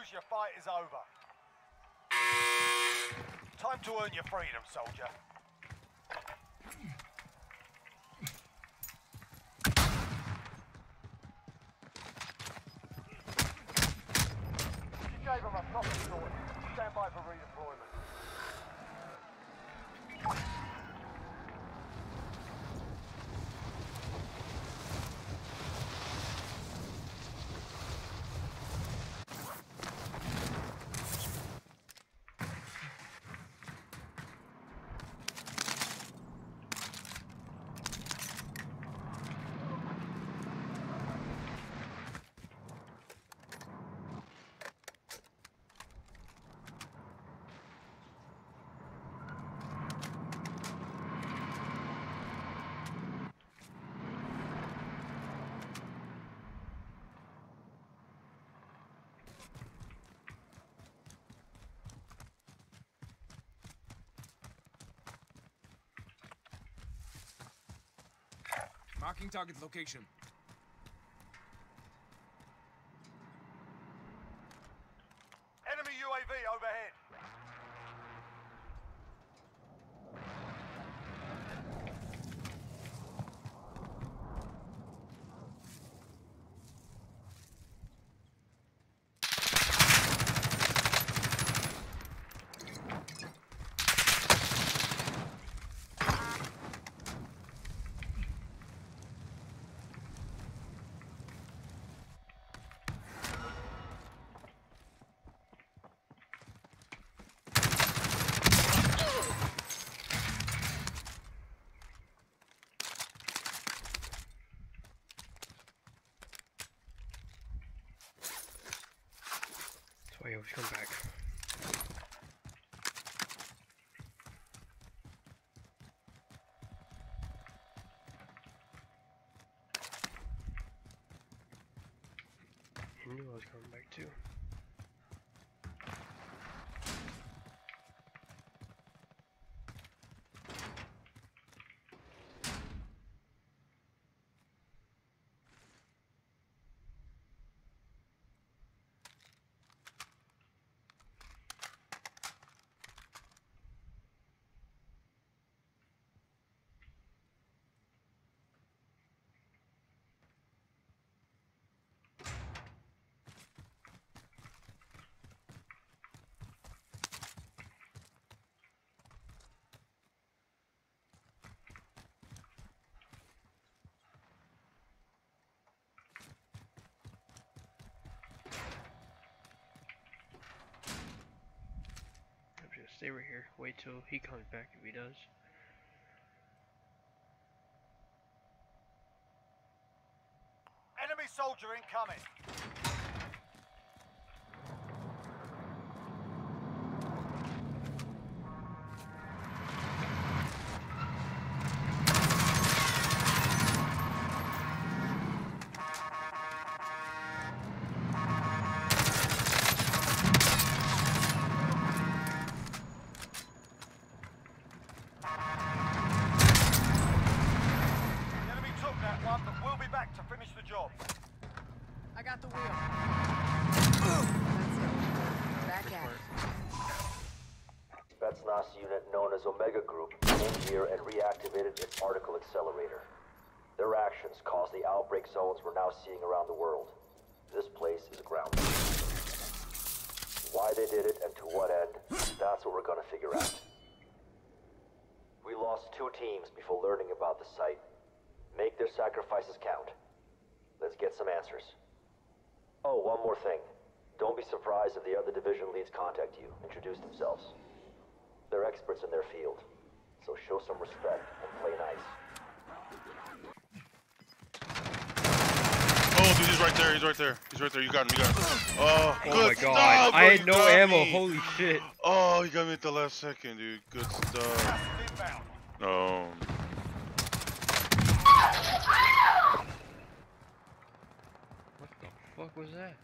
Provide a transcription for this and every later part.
lose, your fight is over. Time to earn your freedom, soldier. You gave him a proper. Stand by for redeployment. Marking target location. Enemy UAV overhead. That's why you always come back. He knew I was coming back too. Stay right here. Wait till he comes back if he does. Enemy soldier incoming. One, but we'll be back to finish the job. I got the wheel. That's it. Back at it. Spetsnaz unit known as Omega Group came here and reactivated its particle accelerator. Their actions caused the outbreak zones we're now seeing around the world. This place is ground. Why they did it and to what end, that's what we're gonna figure out. We lost two teams before learning about the site. Make their sacrifices count. Let's get some answers. Oh, one more thing. Don't be surprised if the other division leads contact you, introduce themselves. They're experts in their field, so show some respect and play nice. Oh, dude, he's right there. He's right there. He's right there. You got him. You got him. Oh, Oh good my god. stuff, I had no ammo. me. Holy shit. Oh, he got me at the last second, dude. Good stuff. Inbound. Oh. What the fuck was that?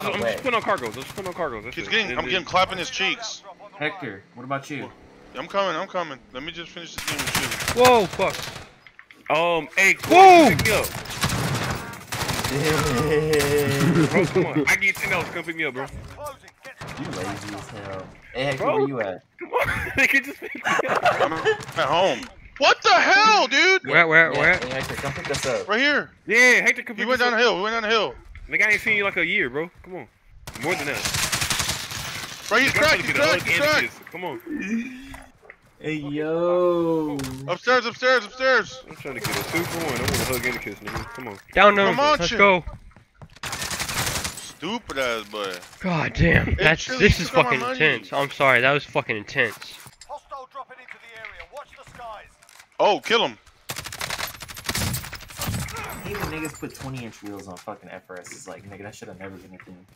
I'm just putting on cargo. Just putting on cargo. That's He's it. getting. It I'm is- getting clapping his cheeks. Drop on the Hector, what about you? I'm coming. I'm coming. Let me just finish this game with you. Whoa, fuck. Um, hey, Whoa! Corey, pick me up. Bro, come on. I give you ten dollars. Come pick me up, bro. Closing. Get to You lazy as hell. Hey, Hector, Bro. where you at? Come on, nigga, just pick me up. I'm at home. What the hell, dude? Where, where, yeah, where? Hey, Hector, come pick us up. Right here. Yeah, Hector, come He pick went us down the hill. He went down the hill. Nigga, I ain't seen you like a year, bro. Come on. More than that. Right, he's Nigga, I'm cracked. He's to get a hug cracked. He's cracked. Come on. Hey, yo. Oh, upstairs, upstairs, upstairs. I'm trying to get a two for one. I want to hug and a kiss, nigga. Come on. Down, down. Come on, Let's Chin. go. Stupid ass boy. God damn. That's Chili, this is took all my fucking intense. I'm sorry. That was fucking intense. hostile dropping into the area. Watch the skies. Oh, kill him. Even niggas put 20 inch wheels on fucking FRS. It's like, nigga, that should have never been a thing.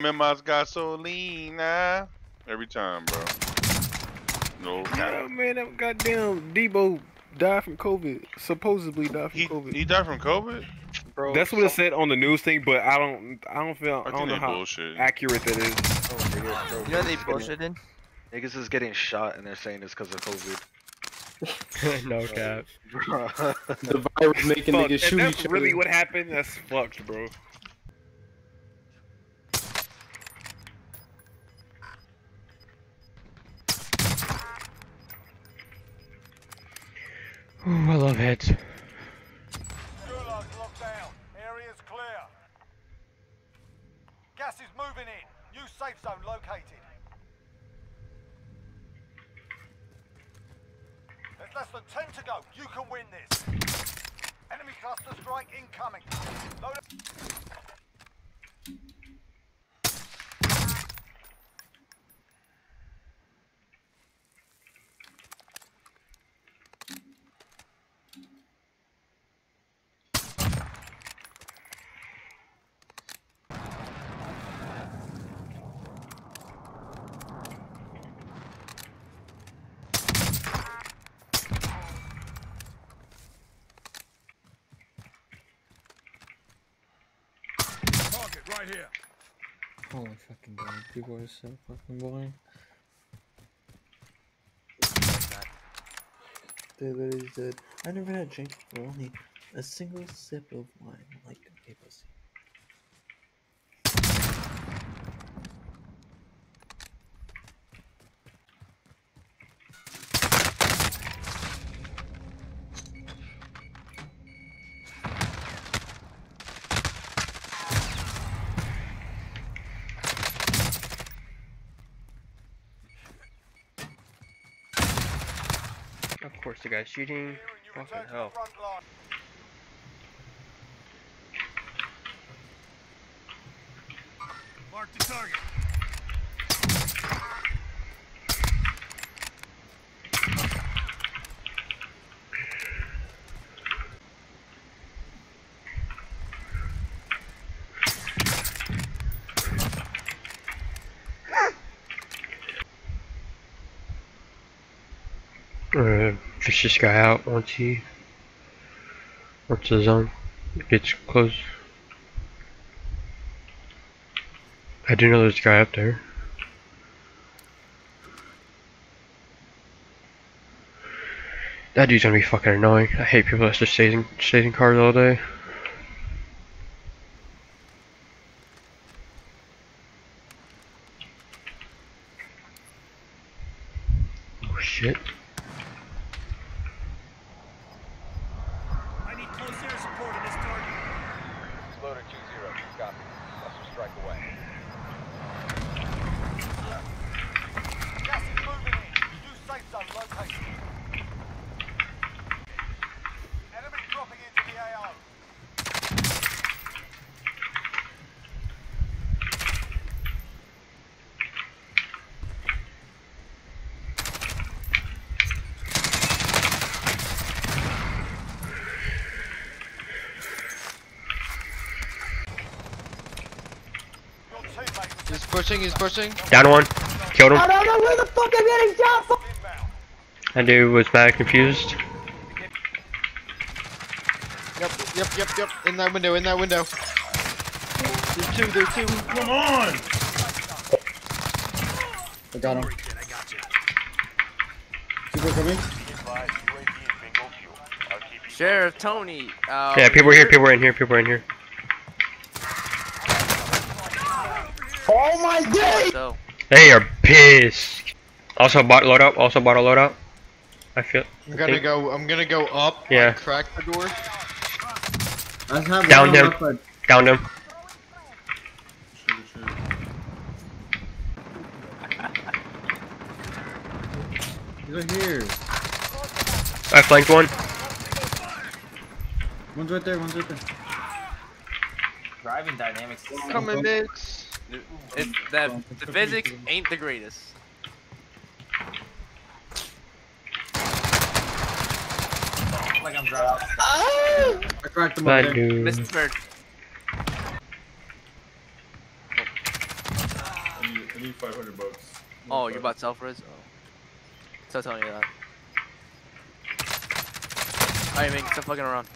Memaz gasolina. Every time, bro. No oh, Yeah, cap. man, that goddamn Deebo died from COVID. Supposedly died from He, COVID. he died from COVID? Bro, That's what it said on the news thing, but I don't, I don't feel, I I, don't know how bullshit. accurate that is. Oh, you know they bullshitting? Niggas is getting shot and they're saying it's because of COVID. no cap. The virus making Fuck, niggas if shoot that's each really other. what happened, that's fucked, bro. Mm, I love heads. Gas is moving in. New safe zone located. There's less than 10 to go. You can win this. Enemy cluster strike incoming. Load up. target right here. Holy fucking god, people are so fucking boring. They literally said, I never had a drink only a single sip of wine. I'm like, okay, pussy. Of course, the guy's shooting. Hell. the line. Mark the target. Uh, fish this guy out once he once the zone gets close. I do know there's a guy up there. That dude's gonna be fucking annoying. I hate people that just stays in, stays in cars all day. Oh shit. I need close air support on this target. Loader 2-0. Copy. Cluster strike away. Gas moving in. New safe zone located. Enemy dropping into the AO. Your teammate was He's pushing, he's pushing. Down one. Killed him. inbound. That dude was mad confused. Yep, yep, yep, yep. In that window, in that window. There's two, there's two. Come on! I got him. Kid, I got you. People coming? Sheriff Tony. Uh, Yeah, people are here, people are in here, people are in here. Oh my day! So, They are pissed. Also bot load up, also bought load up. I feel. I'm gonna think. go. I'm gonna go up. Yeah. and Crack the door. I have Down him. on my side. Down him. He's right here. I flanked one. One's right there, one's right there. Driving dynamics. Coming, good. Mates. it, that the physics ain't the greatest. Like I'm driving. Ah! I cracked him up oh. Oh, oh. That there. dude. Mr. Bird. I need, I need 500 bucks. Oh, you're about self res? Oh. So telling you that. Alright, man, stop fucking around.